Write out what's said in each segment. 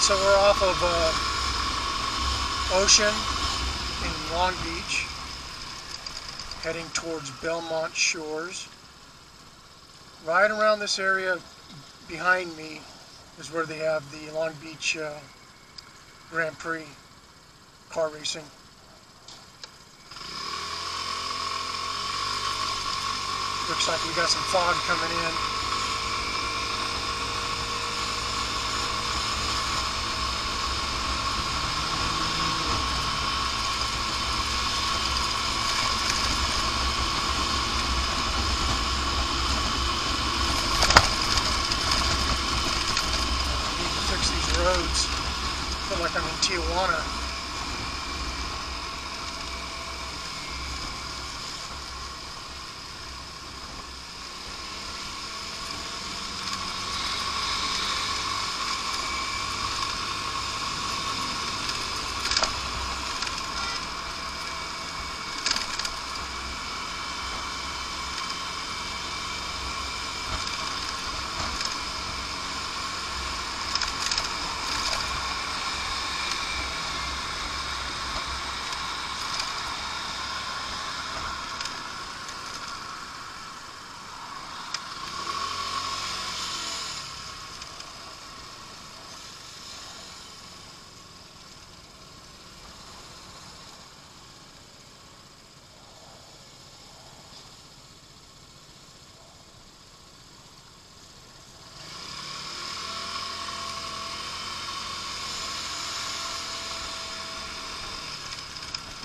so we're off of uh, Ocean in Long Beach, heading towards Belmont Shores. Right around this area behind me is where they have the Long Beach uh, Grand Prix car racing. Looks like we got some fog coming in. Feel like I'm in Tijuana.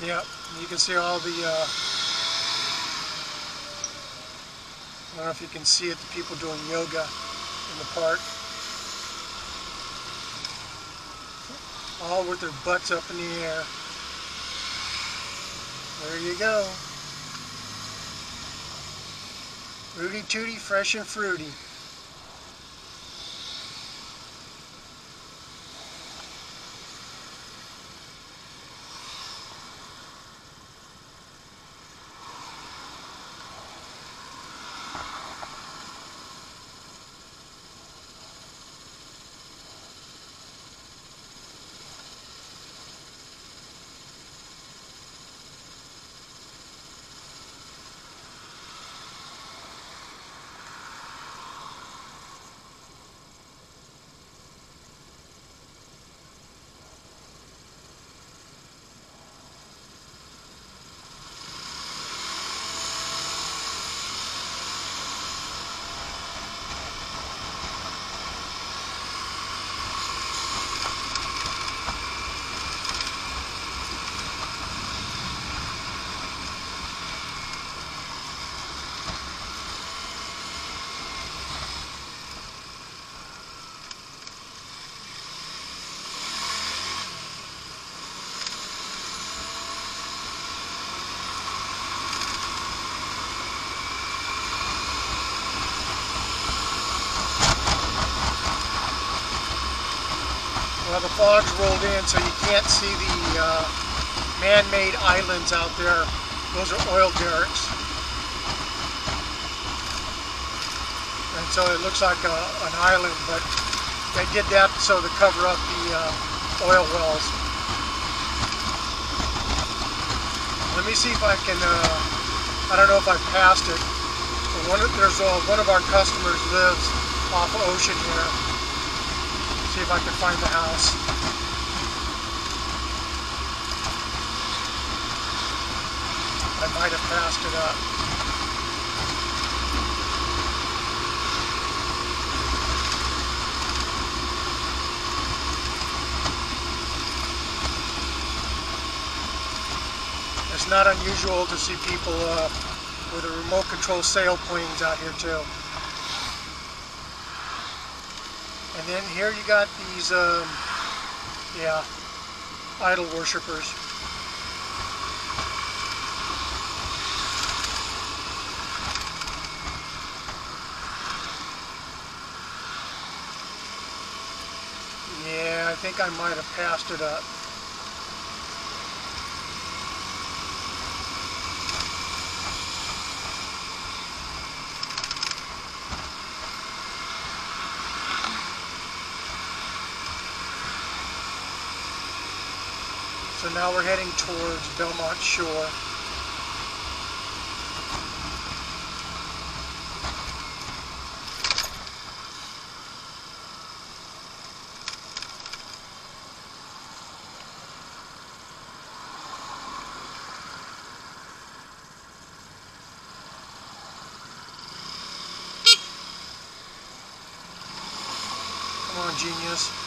Yep, you can see all the, uh, I don't know if you can see it, the people doing yoga in the park. All with their butts up in the air. There you go. Rooty Tooty, fresh and fruity. The fog's rolled in, so you can't see the uh, man-made islands out there. Those are oil derricks. And so it looks like a, an island, but they did that so to cover up the uh, oil wells. Let me see if I can, uh, I don't know if I passed it. One of, there's uh, one of our customers lives off Ocean here if I can find the house. I might have passed it up. It's not unusual to see people uh, with a remote control sailplanes out here too. And then here you got these, um, yeah, idol worshippers. Yeah, I think I might have passed it up. Now we're heading towards Belmont Shore. Come on, genius.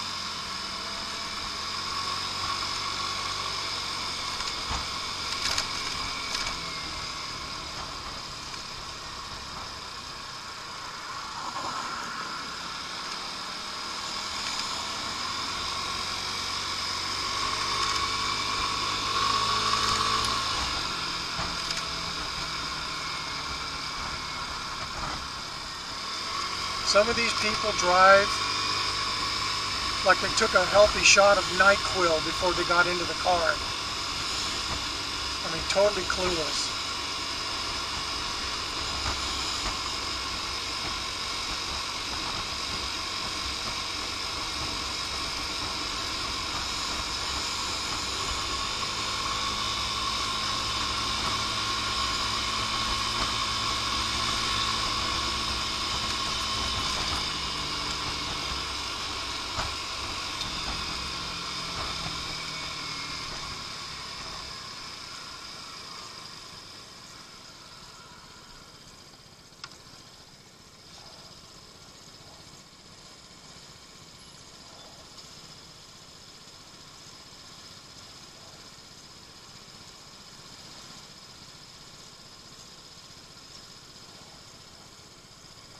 Some of these people drive like they took a healthy shot of NyQuil before they got into the car. I mean, totally clueless.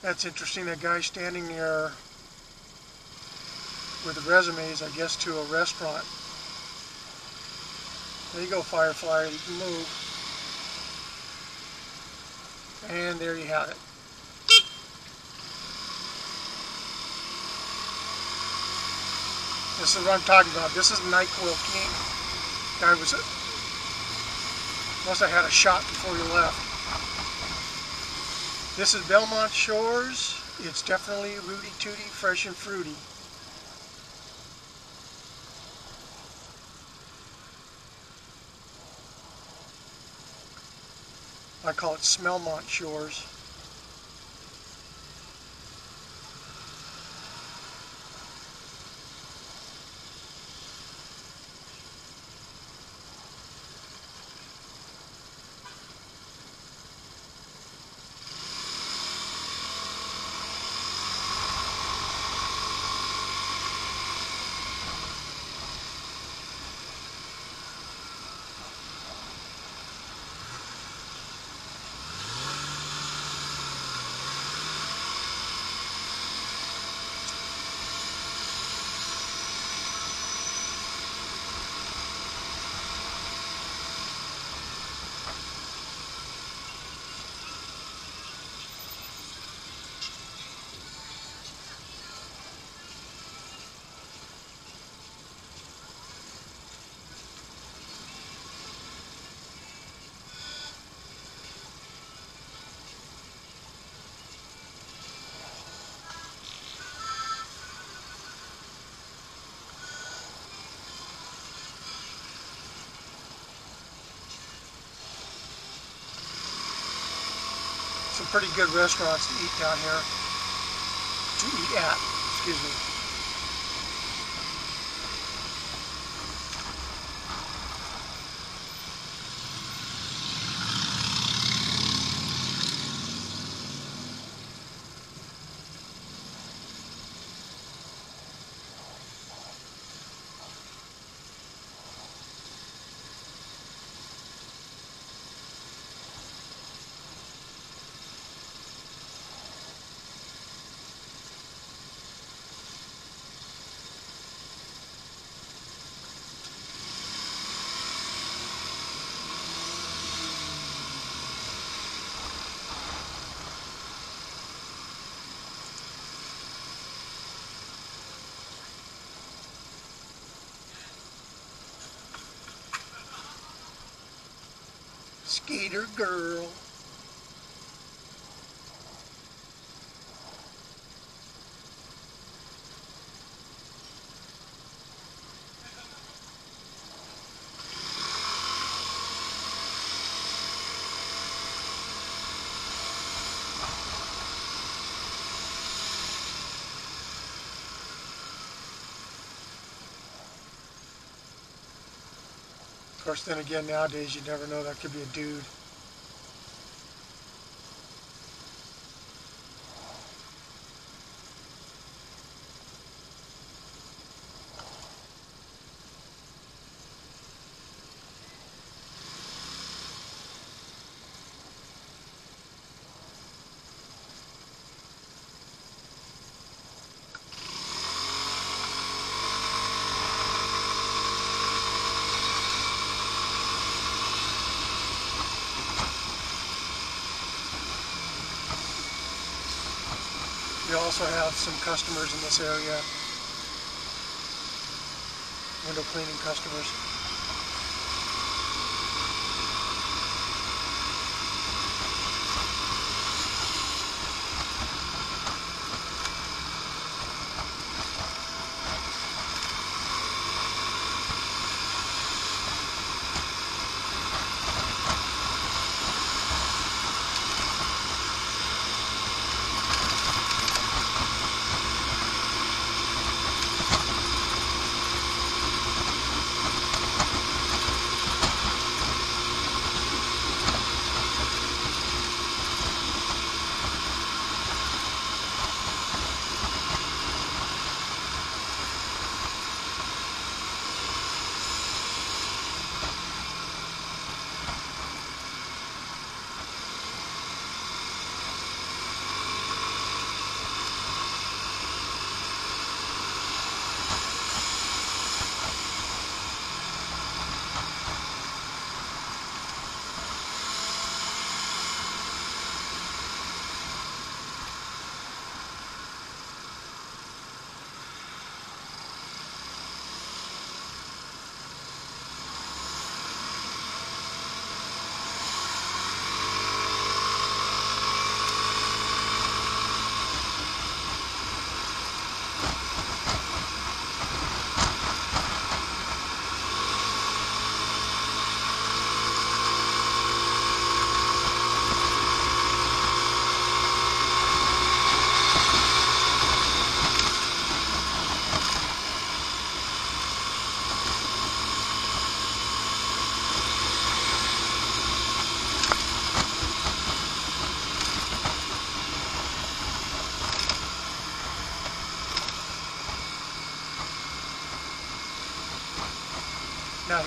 That's interesting. That guy standing there with the resumes, I guess, to a restaurant. There you go, Firefly. You can move. And there you have it. This is what I'm talking about. This is NyQuil King. Guy was must have had a shot before he left. This is Belmont Shores. It's definitely rooty tooty, fresh and fruity. I call it Smellmont Shores. Pretty good restaurants to eat down here. To eat at, excuse me. Skater girl. Course, then again, nowadays you never know. That could be a dude. Also have some customers in this area, window cleaning customers.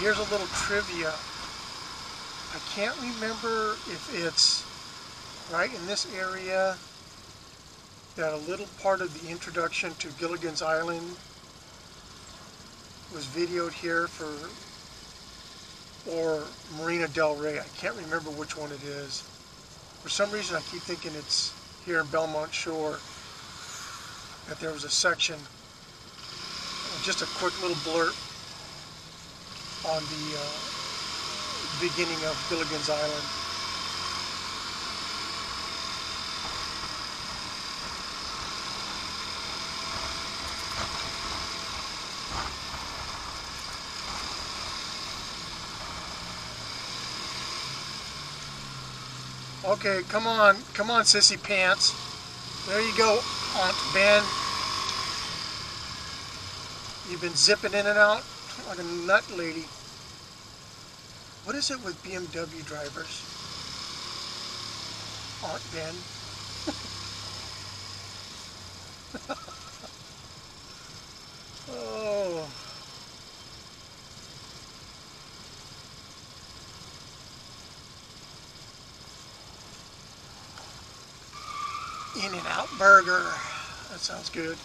Here's a little trivia. I can't remember if it's right in this area that a little part of the introduction to Gilligan's Island was videoed here for or Marina Del Rey. I can't remember which one it is. For some reason I keep thinking it's here in Belmont Shore that there was a section just a quick little blurb on the uh, beginning of Gilligan's Island. Okay, come on, come on, sissy pants. There you go, Aunt Ben. You've been zipping in and out like a nut lady. What is it with BMW drivers? Aunt Ben. oh. In and Out Burger. That sounds good.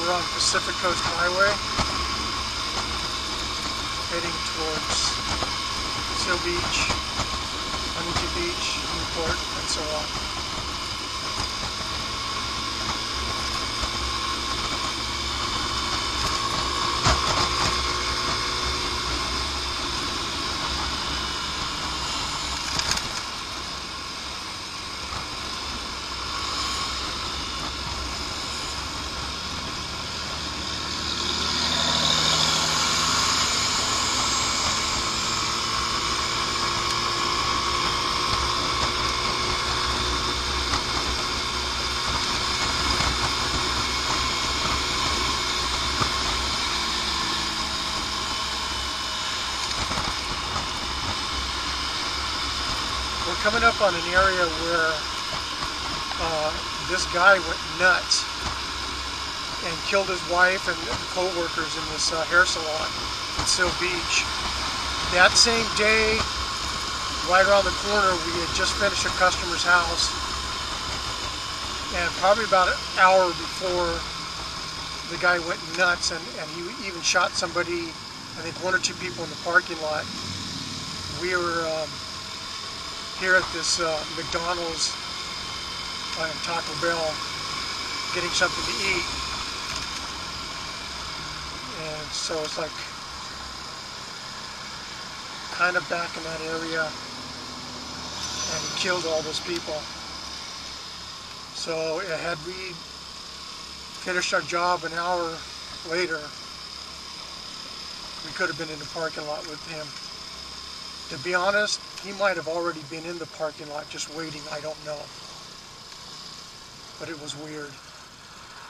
We're on Pacific Coast Highway, heading towards Seal Beach, Huntington Beach, Newport, and so on. coming up on an area where uh, this guy went nuts and killed his wife and co-workers in this uh, hair salon in Seal Beach. That same day, right around the corner, we had just finished a customer's house and probably about an hour before the guy went nuts and, and he even shot somebody, I think one or two people in the parking lot. We were um, here at this uh, McDonald's and Taco Bell getting something to eat. And so it's like kind of back in that area and he killed all those people. So had we finished our job an hour later, we could have been in the parking lot with him. To be honest, he might have already been in the parking lot just waiting, I don't know. But it was weird.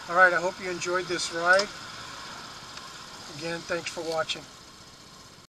Alright, I hope you enjoyed this ride. Again, thanks for watching.